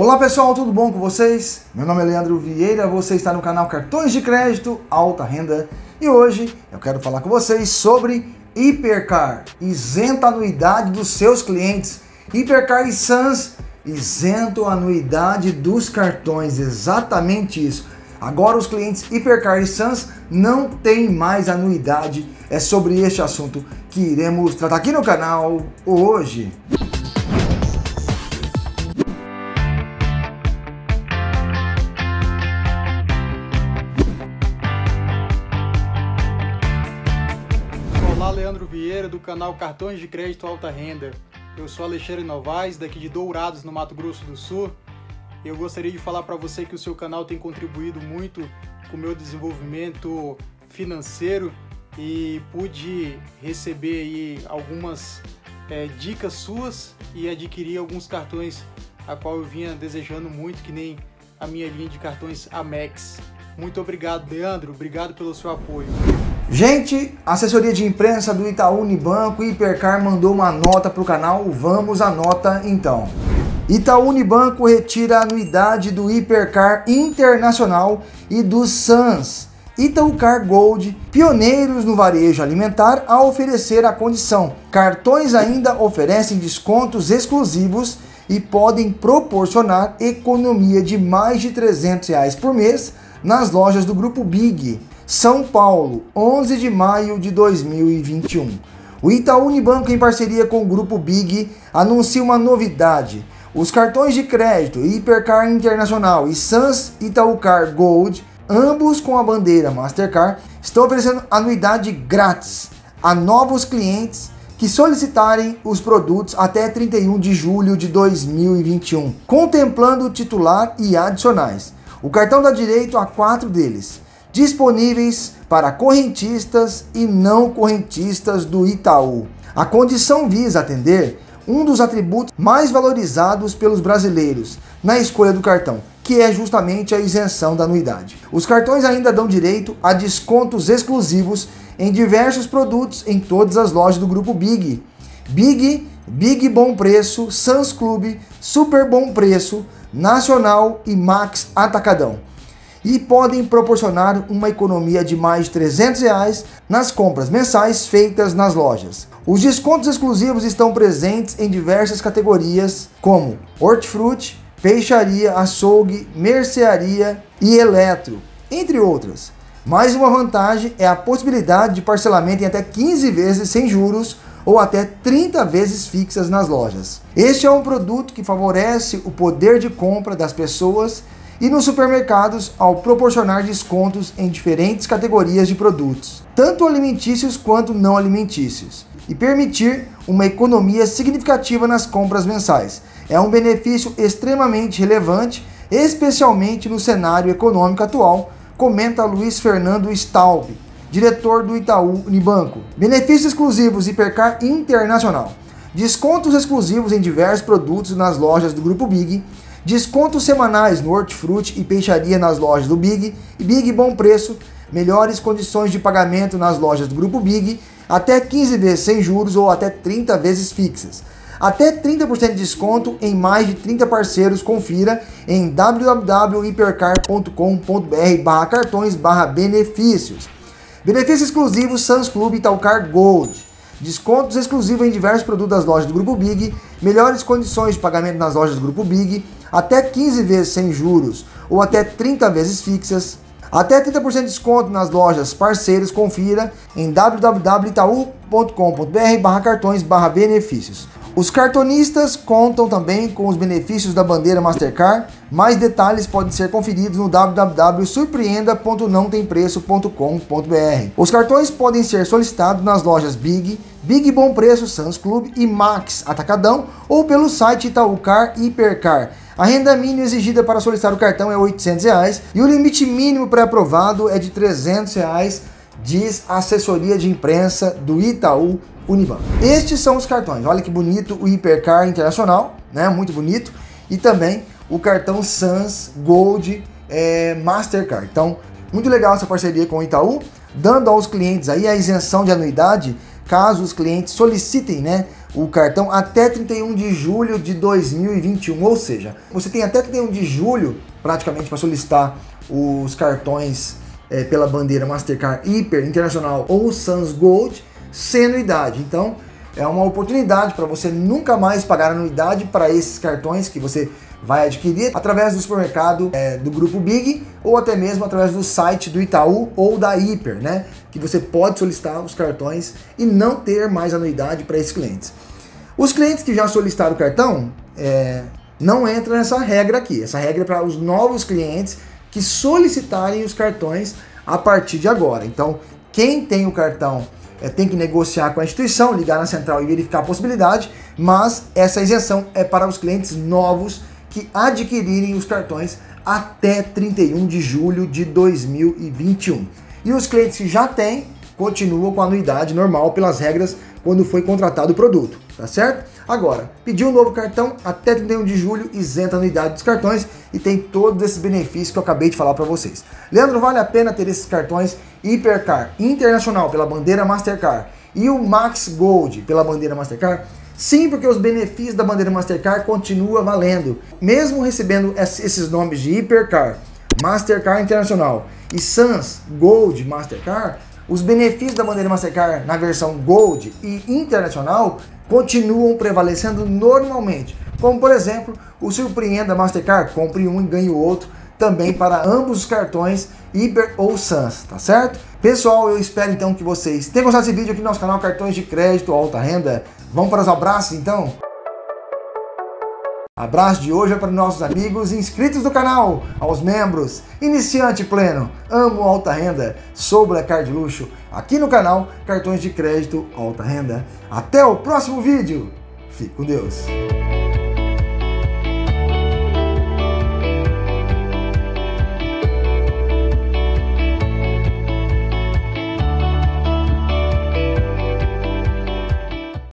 Olá pessoal, tudo bom com vocês? Meu nome é Leandro Vieira, você está no canal Cartões de Crédito Alta Renda e hoje eu quero falar com vocês sobre Hipercar, isenta anuidade dos seus clientes. Hipercar e Sans isento a anuidade dos cartões, exatamente isso. Agora os clientes Hipercar e Sans não têm mais anuidade. É sobre este assunto que iremos tratar aqui no canal hoje. Do canal Cartões de Crédito Alta Renda. Eu sou Alexandre Novaes, daqui de Dourados, no Mato Grosso do Sul. Eu gostaria de falar para você que o seu canal tem contribuído muito com o meu desenvolvimento financeiro e pude receber aí algumas é, dicas suas e adquirir alguns cartões a qual eu vinha desejando muito, que nem a minha linha de cartões Amex. Muito obrigado, Leandro. Obrigado pelo seu apoio. Gente, assessoria de imprensa do Itaú Unibanco e Hipercar mandou uma nota para o canal. Vamos à nota então. Itaú Unibanco retira a anuidade do Hipercar Internacional e do Sans. Itaúcar Gold, pioneiros no varejo alimentar a oferecer a condição. Cartões ainda oferecem descontos exclusivos e podem proporcionar economia de mais de 300 reais por mês nas lojas do Grupo Big. São Paulo, 11 de maio de 2021. O Itaú Unibanco, em parceria com o Grupo Big, anuncia uma novidade. Os cartões de crédito Hipercar Internacional e Sans Itaúcar Gold, ambos com a bandeira Mastercard, estão oferecendo anuidade grátis a novos clientes que solicitarem os produtos até 31 de julho de 2021, contemplando o titular e adicionais. O cartão dá direito a quatro deles disponíveis para correntistas e não correntistas do Itaú. A condição visa atender um dos atributos mais valorizados pelos brasileiros na escolha do cartão, que é justamente a isenção da anuidade. Os cartões ainda dão direito a descontos exclusivos em diversos produtos em todas as lojas do grupo Big. Big, Big Bom Preço, Sans Club, Super Bom Preço, Nacional e Max Atacadão e podem proporcionar uma economia de mais de 300 reais nas compras mensais feitas nas lojas. Os descontos exclusivos estão presentes em diversas categorias, como hortifruti, peixaria, açougue, mercearia e eletro, entre outras. Mais uma vantagem é a possibilidade de parcelamento em até 15 vezes sem juros ou até 30 vezes fixas nas lojas. Este é um produto que favorece o poder de compra das pessoas e nos supermercados ao proporcionar descontos em diferentes categorias de produtos, tanto alimentícios quanto não alimentícios, e permitir uma economia significativa nas compras mensais. É um benefício extremamente relevante, especialmente no cenário econômico atual, comenta Luiz Fernando Staub, diretor do Itaú Unibanco. Benefícios exclusivos Hipercar Internacional. Descontos exclusivos em diversos produtos nas lojas do Grupo Big Descontos semanais no hortifruti e peixaria nas lojas do Big e Big Bom Preço, melhores condições de pagamento nas lojas do Grupo Big, até 15 vezes sem juros ou até 30 vezes fixas. Até 30% de desconto em mais de 30 parceiros. Confira em www.hipercar.com.br barra cartões barra benefícios. Benefícios exclusivos Sans Club Itaúcar Gold. Descontos exclusivos em diversos produtos das lojas do Grupo Big, melhores condições de pagamento nas lojas do Grupo Big, até 15 vezes sem juros ou até 30 vezes fixas, até 30% de desconto nas lojas parceiros, confira em www.itaú.com.br barra cartões barra benefícios. Os cartonistas contam também com os benefícios da bandeira Mastercard. Mais detalhes podem ser conferidos no www.surpreenda.nãotempreço.com.br. Os cartões podem ser solicitados nas lojas Big, Big Bom Preço, Sans Club e Max Atacadão ou pelo site Itaúcar e Hipercar. A renda mínima exigida para solicitar o cartão é 800 reais, e o limite mínimo pré-aprovado é de 300 reais, diz a assessoria de imprensa do Itaú Unibanco. Estes são os cartões. Olha que bonito o Hipercar Internacional, né? Muito bonito. E também o cartão Sans Gold é, Mastercard. Então, muito legal essa parceria com o Itaú, dando aos clientes aí a isenção de anuidade, caso os clientes solicitem, né, o cartão até 31 de julho de 2021, ou seja, você tem até 31 de julho praticamente para solicitar os cartões é, pela bandeira Mastercard Hiper Internacional ou Sans Gold sem anuidade. Então é uma oportunidade para você nunca mais pagar anuidade para esses cartões que você vai adquirir através do supermercado é, do grupo Big ou até mesmo através do site do Itaú ou da Hiper, né? Que você pode solicitar os cartões e não ter mais anuidade para esses clientes. Os clientes que já solicitaram o cartão é, não entram nessa regra aqui. Essa regra é para os novos clientes que solicitarem os cartões a partir de agora. Então, quem tem o cartão é, tem que negociar com a instituição, ligar na central e verificar a possibilidade, mas essa isenção é para os clientes novos que adquirirem os cartões até 31 de julho de 2021. E os clientes que já têm continuam com a anuidade normal pelas regras quando foi contratado o produto, tá certo? Agora, pediu um novo cartão até 31 de julho, isenta a anuidade dos cartões e tem todos esses benefícios que eu acabei de falar para vocês. Leandro, vale a pena ter esses cartões Hipercar Internacional pela bandeira Mastercard e o Max Gold pela bandeira Mastercard? Sim, porque os benefícios da bandeira Mastercard continuam valendo. Mesmo recebendo esses nomes de Hipercar, Mastercard Internacional e Sans Gold Mastercard, os benefícios da bandeira Mastercard na versão Gold e Internacional continuam prevalecendo normalmente. Como por exemplo, o Surpreenda Mastercard, compre um e ganhe o outro, também para ambos os cartões Hiper ou Sans, tá certo? Pessoal, eu espero então que vocês tenham gostado desse vídeo aqui no nosso canal Cartões de Crédito Alta Renda. Vamos para os abraços então? Abraço de hoje é para nossos amigos inscritos do canal, aos membros, iniciante pleno, amo alta renda, sou Black Card Luxo, aqui no canal Cartões de Crédito Alta Renda. Até o próximo vídeo, fique com Deus!